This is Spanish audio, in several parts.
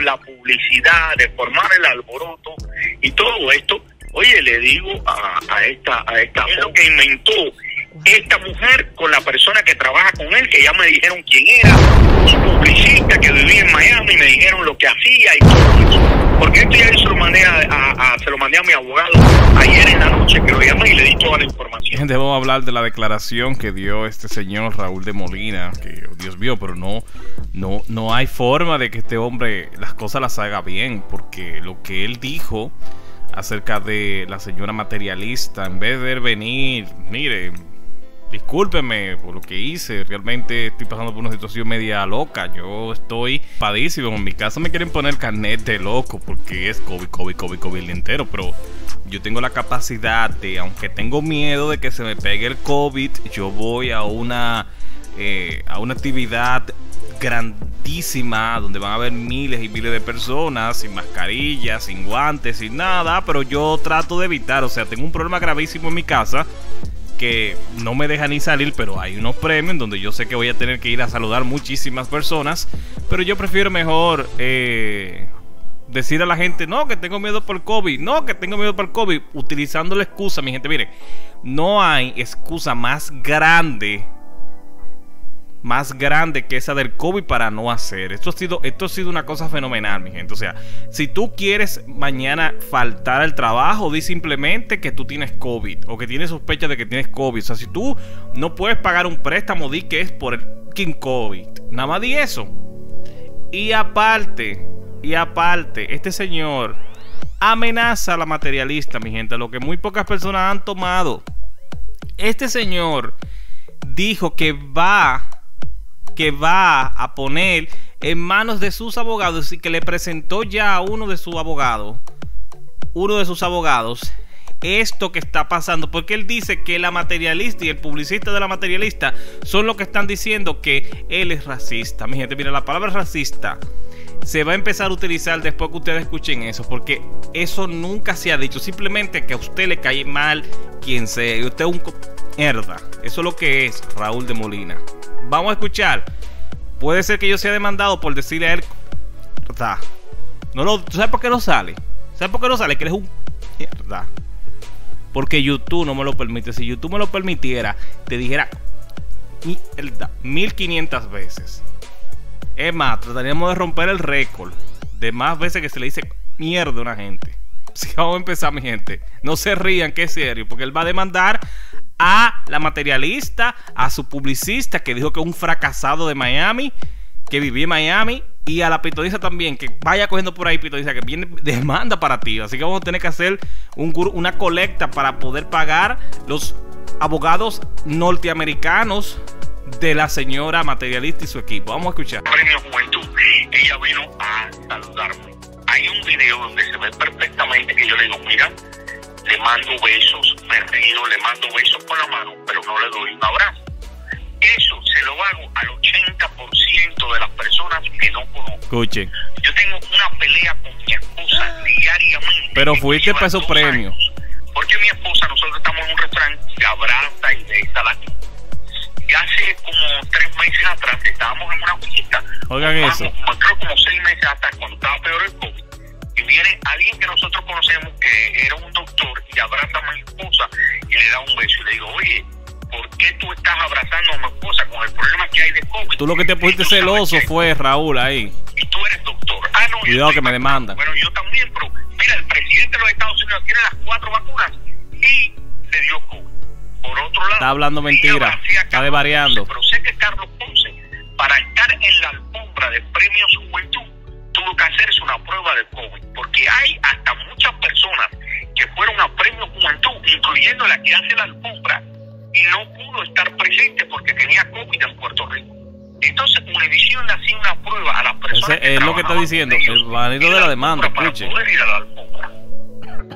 en la publicidad, de formar el alboroto y todo esto. Oye, le digo a, a esta, a esta, es lo que inventó esta mujer con la persona que trabaja con él, que ya me dijeron quién era, un publicista que vivía en Miami, me dijeron lo que hacía y todo eso. Porque esto ya mandé a, se lo mandé a mi abogado ayer en la noche que lo llamé y le di toda la información. Debo hablar de la declaración que dio este señor Raúl de Molina, que Dios mío, pero no, no, no hay forma de que este hombre las cosas las haga bien, porque lo que él dijo acerca de la señora materialista, en vez de venir, mire, discúlpeme por lo que hice. Realmente estoy pasando por una situación media loca. Yo estoy padísimo. En mi casa me quieren poner carnet de loco porque es COVID, COVID, COVID, COVID el entero. Pero yo tengo la capacidad de, aunque tengo miedo de que se me pegue el COVID, yo voy a una, eh, a una actividad grandísima donde van a haber miles y miles de personas sin mascarillas, sin guantes, sin nada, pero yo trato de evitar, o sea, tengo un problema gravísimo en mi casa que no me deja ni salir, pero hay unos premios donde yo sé que voy a tener que ir a saludar muchísimas personas, pero yo prefiero mejor eh, decir a la gente, no, que tengo miedo por el COVID, no, que tengo miedo por el COVID, utilizando la excusa, mi gente, mire, no hay excusa más grande más grande que esa del COVID para no hacer. Esto ha sido, esto ha sido una cosa fenomenal, mi gente. O sea, si tú quieres mañana faltar al trabajo, di simplemente que tú tienes COVID o que tienes sospecha de que tienes COVID. O sea, si tú no puedes pagar un préstamo, di que es por el King COVID. Nada más di eso. Y aparte, y aparte, este señor amenaza a la materialista, mi gente, lo que muy pocas personas han tomado. Este señor dijo que va que va a poner en manos de sus abogados y que le presentó ya a uno de sus abogados, uno de sus abogados, esto que está pasando, porque él dice que la materialista y el publicista de la materialista son los que están diciendo que él es racista. Mi gente, mira, la palabra racista se va a empezar a utilizar después que ustedes escuchen eso, porque eso nunca se ha dicho, simplemente que a usted le cae mal quien sea, usted es un mierda. Eso es lo que es Raúl de Molina. Vamos a escuchar. Puede ser que yo sea demandado por decirle a él. No lo, ¿Tú sabes por qué no sale? ¿Sabes por qué no sale? Que eres un mierda. Porque YouTube no me lo permite. Si YouTube me lo permitiera, te dijera mierda 1500 veces. Es más, trataríamos de romper el récord de más veces que se le dice mierda a una gente. Que vamos a empezar, mi gente. No se rían, que es serio, porque él va a demandar a la materialista, a su publicista que dijo que es un fracasado de Miami, que vivía en Miami, y a la pitodiza también, que vaya cogiendo por ahí pitodiza, que viene demanda para ti. Así que vamos a tener que hacer un, una colecta para poder pagar los abogados norteamericanos de la señora materialista y su equipo. Vamos a escuchar. Premio Juventud, ella vino a saludarme. Hay un video donde se ve perfectamente que yo le digo, mira, le mando besos, me río, le mando besos con la mano, pero no le doy un abrazo. Eso se lo hago al 80% de las personas que no conozco. Escuchen. Yo tengo una pelea con mi esposa diariamente. Pero fuiste para esos premios. Porque mi esposa, nosotros estamos en un restaurante que abraza y besa la y hace como tres meses atrás estábamos en una fiesta. Oigan eso. Creo como seis meses atrás, cuando estaba peor el COVID viene alguien que nosotros conocemos que era un doctor y abraza a mi esposa y le da un beso y le digo, oye, ¿por qué tú estás abrazando a mi esposa con el problema que hay de COVID? Tú lo que te pusiste celoso fue Raúl ahí. Y tú eres doctor. Ah, no, Cuidado que me demanda. Bueno, yo también, pero mira, el presidente de los Estados Unidos tiene las cuatro vacunas y le dio COVID. Por otro lado, está hablando mentira, está desvariando. Pero sé que Carlos Ponce, para estar en la alfombra de premios hay hasta muchas personas que fueron a Premio Juventud, incluyendo la que hace la alfombra, y no pudo estar presente porque tenía COVID en Puerto Rico. Entonces, Univision le hacía una prueba a las personas. es lo que está diciendo, el marido de la demanda, escuche.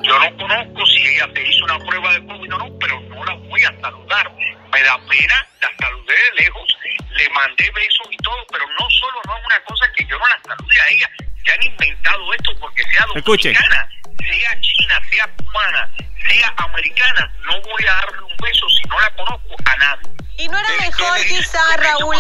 Yo no conozco si ella te hizo una prueba de COVID o no, pero no la voy a saludar. Me da pena, la saludé de lejos, le mandé besos y todo, pero no solo no es una cosa que yo no la salude a ella. Se han inventado esto porque sea dominicana, sea china, sea cubana, sea americana, no voy a darle un beso si no la conozco a nadie. Y no era mejor quizás, Raúl.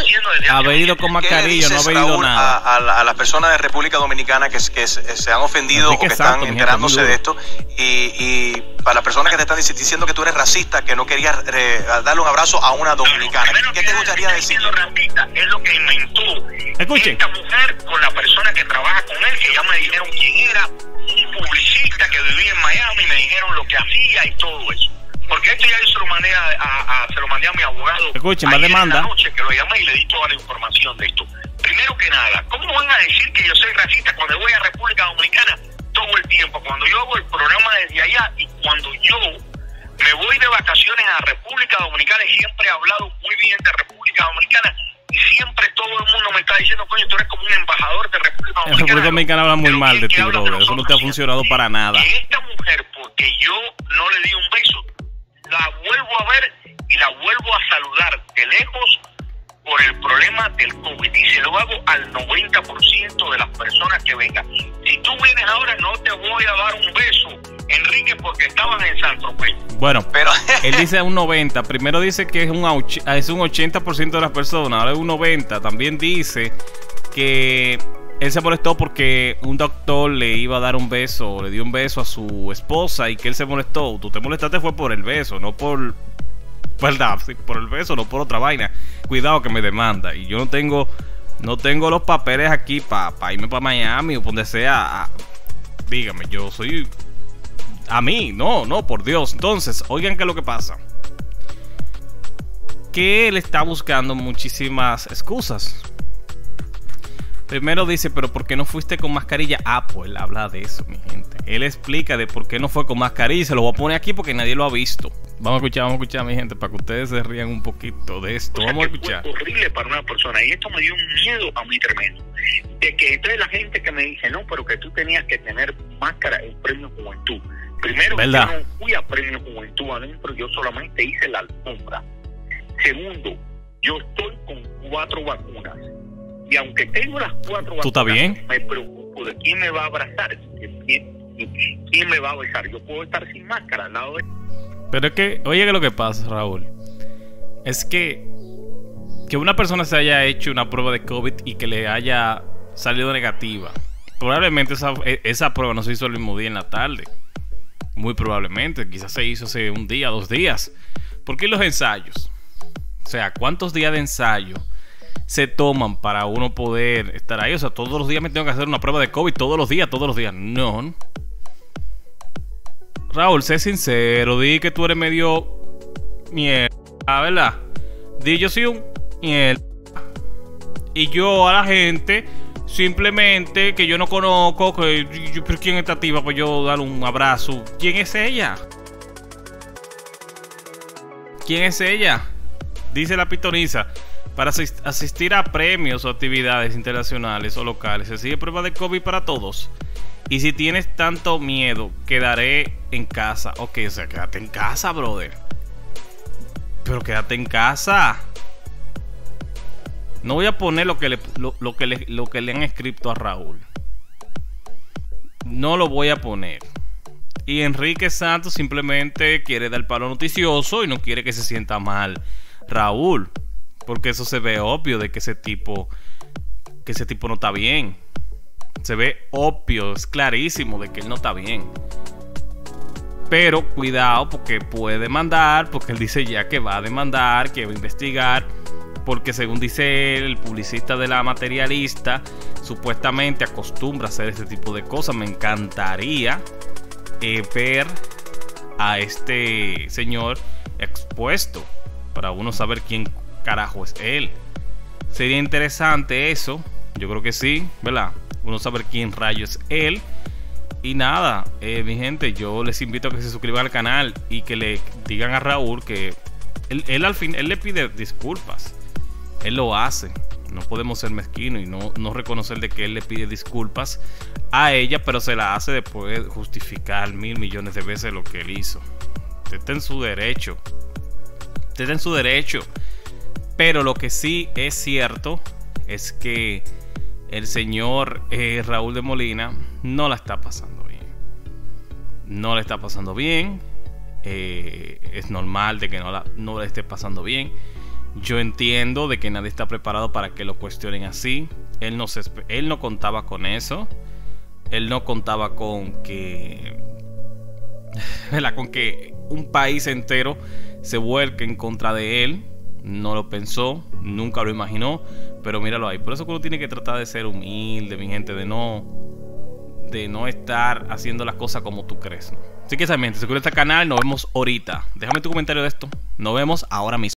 Haber ido con mascarilla, no haber ido nada. A, a, las personas de República Dominicana que, que se han ofendido o que están enterándose de esto. Y, y, para las personas que te están diciendo que tú eres racista, que no querías eh, darle un abrazo a una dominicana. ¿Qué te gustaría decir? Racista es lo que inventó Escuchen. esta mujer con la persona que trabaja con él, que ya me dijeron quién era, publicista que vivía en Miami, me dijeron lo que hacía y todo eso. Porque esto ya yo se lo mandé a, se lo mandé a mi abogado. Escuchen, más demanda. noche que lo llamé y le di toda la información de esto. Primero que nada, ¿cómo van a decir que yo soy racista cuando voy a República Dominicana todo el tiempo? Cuando yo hago el programa desde allá y cuando yo me voy de vacaciones a República Dominicana, siempre he hablado muy bien de República Dominicana y siempre todo el mundo me está diciendo, coño, tú eres como un embajador de República Dominicana. En República Dominicana habla muy mal de ti, brother. Eso no te ha funcionado para nada. esta mujer, porque yo no le di un beso, la vuelvo a ver y la vuelvo a saludar de lejos por el problema del COVID. Y se lo hago al 90% de las personas que vengan. Si tú vienes ahora, no te voy a dar un beso, Enrique, porque estaban en San Tropez. Bueno, pero él dice un 90. Primero dice que es un, es un 80% de las personas, ahora es un 90. También dice que él se molestó porque un doctor le iba a dar un beso, le dio un beso a su esposa y que él se molestó. Tú te molestaste fue por el beso, no por ¿verdad? por el beso, no por otra vaina. Cuidado que me demanda. Y yo no tengo, no tengo los papeles aquí para irme para Miami o donde sea. dígame, yo soy a mí, no, no, por Dios. Entonces, oigan qué es lo que pasa. Que él está buscando muchísimas excusas. Primero dice, pero ¿por qué no fuiste con mascarilla? Ah, pues él habla de eso, mi gente. Él explica de por qué no fue con mascarilla. Se lo voy a poner aquí porque nadie lo ha visto. Vamos a escuchar, vamos a escuchar, mi gente, para que ustedes se rían un poquito de esto. vamos a escuchar. Fue horrible para una persona y esto me dio un miedo a mí tremendo. De que entonces la gente que me dice, no, pero que tú tenías que tener máscara en premio juventud. Primero, yo no fui a premio juventud adentro, yo solamente hice la alfombra. Segundo, yo estoy con cuatro vacunas. Y aunque tengo las cuatro ¿Tú vacunas, bien? me preocupo de quién me va a abrazar, quién, me va a besar. Yo puedo estar sin máscara al lado de... Pero es que, oye, que lo que pasa, Raúl, es que que una persona se haya hecho una prueba de COVID y que le haya salido negativa, probablemente esa, e, esa prueba no se hizo el mismo día en la tarde. Muy probablemente, quizás se hizo hace un día, dos días. ¿Por qué los ensayos? O sea, ¿cuántos días de ensayo se toman para uno poder estar ahí? O sea, todos los días me tengo que hacer una prueba de COVID, todos los días, todos los días. No. Raúl, sé sincero, di que tú eres medio mierda, ¿verdad? Di yo soy un mierda. Y yo a la gente Simplemente que yo no conozco, que pero ¿quién está activa para yo darle un abrazo? ¿Quién es ella? ¿Quién es ella? Dice la pitoniza. Para asistir a premios o actividades internacionales o locales, se sigue prueba de COVID para todos. Y si tienes tanto miedo, quedaré en casa. Ok, o sea, quédate en casa, brother. Pero quédate en casa. No voy a poner lo que le, lo, que le, lo que le han escrito a Raúl. No lo voy a poner. Y Enrique Santos simplemente quiere dar palo noticioso y no quiere que se sienta mal Raúl. Porque eso se ve obvio de que ese tipo. Que ese tipo no está bien. Se ve obvio, es clarísimo de que él no está bien. Pero cuidado porque puede demandar, porque él dice ya que va a demandar, que va a investigar porque según dice el publicista de la materialista, supuestamente acostumbra a hacer este tipo de cosas. Me encantaría eh, ver a este señor expuesto para uno saber quién carajo es él. Sería interesante eso, yo creo que sí, ¿verdad? Uno saber quién rayo es él. Y nada, eh, mi gente, yo les invito a que se suscriban al canal y que le digan a Raúl que él, él al fin, él le pide disculpas él lo hace. No podemos ser mezquinos y no, no reconocer de que él le pide disculpas a ella, pero se la hace después de justificar mil millones de veces lo que él hizo. Usted está en su derecho. Usted está en su derecho. Pero lo que sí es cierto es que el señor eh, Raúl de Molina no la está pasando bien. No le está pasando bien. Eh, es normal de que no la, no esté pasando bien. Yo entiendo de que nadie está preparado para que lo cuestionen así. Él no, se, él no contaba con eso. Él no contaba con que... con que un país entero se vuelque en contra de él. No lo pensó, nunca lo imaginó, pero míralo ahí. Por eso uno tiene que tratar de ser humilde, mi gente, de no de no estar haciendo las cosas como tú crees. Así que esa mente, suscríbete al canal, nos vemos ahorita. Déjame tu comentario de esto. Nos vemos ahora mismo.